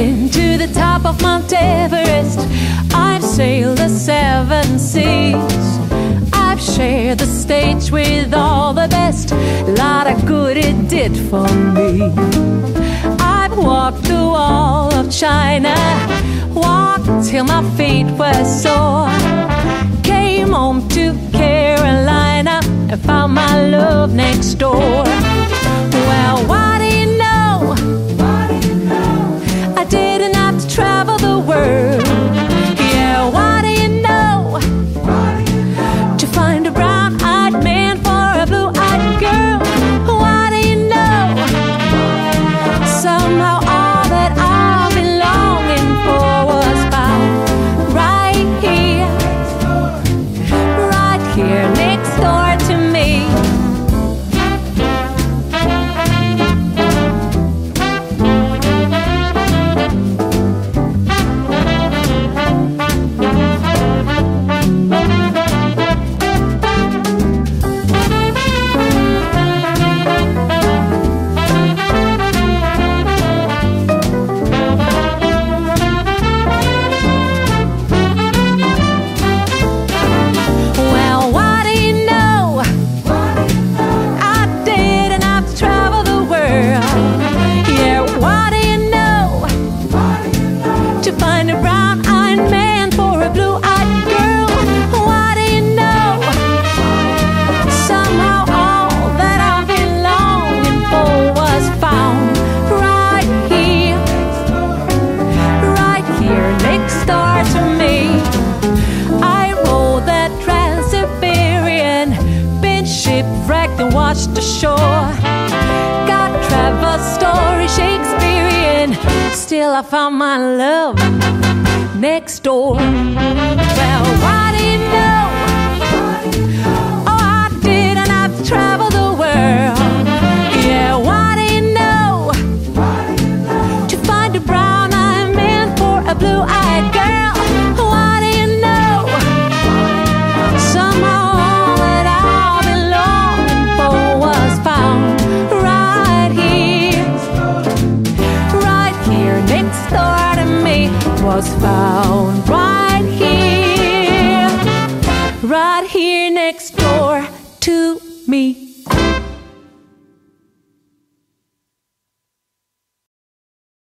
been to the top of Mount Everest. I've sailed the seven seas. I've shared the stage with all the best. A lot of good it did for me. I've walked through all of China, walked till my feet were sore. Came home to Carolina and found my love next door. Yeah. washed ashore. Got Trevor's story Shakespearean. Still, I found my love next door. was found right here, right here next door to me.